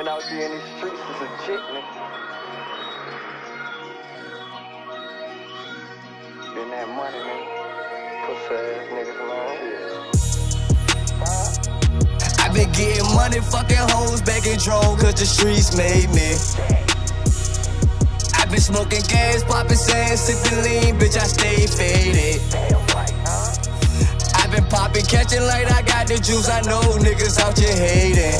out there in these streets is a chick, nigga. Getting that money, nigga. Pussy ass niggas around here. I been getting money, fucking hoes back in drone, cause the streets made me. I been smoking gas, popping sand, sipping lean, bitch, I stay faded. I been popping, catching light, the juice, I know niggas out here hating.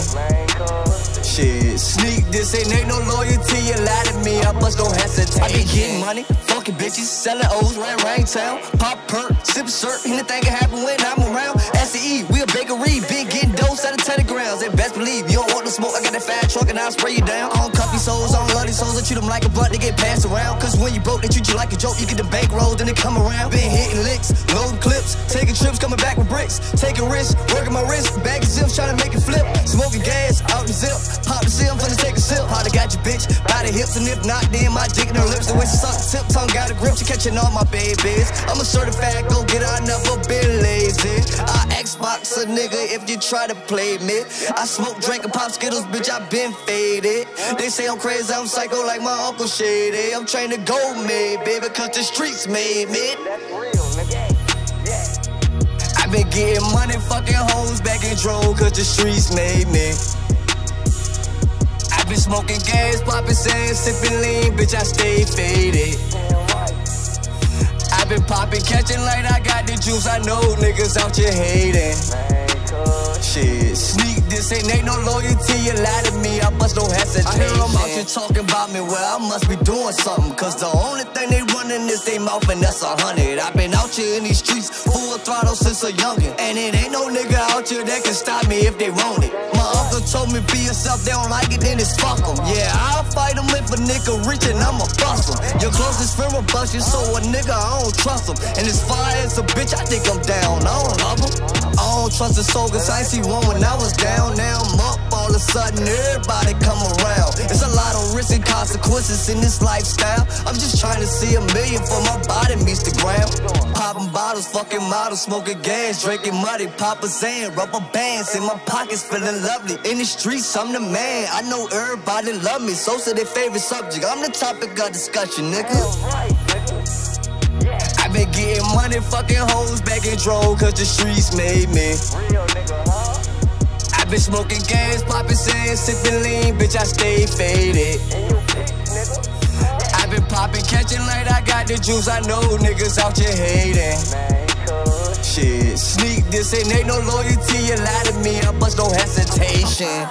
Shit, sneak this ain't ain't no loyalty. You lie to me, I bust don't hesitate. I be getting money, fucking bitches, selling O's, rain, rain town. Pop perk, sip syrup, anything can happen when I'm around. SE, we a bakery, big getting dose out of telegrams. And best believe you don't want no smoke. I got that fat truck and I'll spray you down. I don't cuffy souls, I don't love these souls. I treat them like a blunt, they get passed around. Cause when you broke, they treat you like a joke. You get the bankroll, then they come around. Been hitting licks, loading clips, Pop the seal, I'm finna take a sip. How got your bitch by the hips, and if not, then my dick in her lips. The way she suck the tip, tongue got a grip. She catching all my babies. I'm a certified go get I never been lazy. I Xbox a nigga if you try to play me. I smoke, drink, and pop skittles, bitch. I been faded. They say I'm crazy, I'm psycho like my uncle Shady. I'm trying to go made, baby, cause the streets made me. That's real, nigga. I been getting money, fucking hoes back in drone, cause the streets made me. Been smoking gas, popping sand, sipping lean, bitch, I stay faded. I been popping, catching light, I got the juice, I know niggas out here hating. Shit, sneak this ain't ain't no loyalty. You lie to me, I bust no hesitation. I hear them out here talking about me, well, I must be doing something. Cause the only thing they running is they mouth, and that's a hundred. i been out here in these streets, full throttle since a youngin'. And it ain't no nigga out here that can stop me if they want it. Told me, be yourself, they don't like it, then it's fuck. Yeah, I'll if a nigga rich and I'ma bust 'em. Your closest friend will bust you, so a nigga, I don't trust 'em. And as far as a bitch, I think I'm down, I don't love 'em. I don't trust a soul, cause I ain't see one when I was down. Now I'm up, all of a sudden everybody come around. It's a lot of risks and consequences in this lifestyle. I'm just trying to see a million for my body meets the ground. Popping bottles, fucking models, smoking gas, drinking muddy, popping sand, rubber bands in my pockets, feeling lovely. In the streets, I'm the man. I know everybody love me, so say their favorite subject. I'm the topic of discussion, nigga. Damn right, nigga. I been getting money, fucking hoes back in drone, cause the streets made me. Real nigga, huh? I been smoking gas, popping sand, sipping lean, bitch, I stay faded. I been popping, catching light, I got the juice, I know niggas out here hating. Man, cuz. Shit, sneak this ain't ain't no loyalty, you lie to me, I bust no hesitation.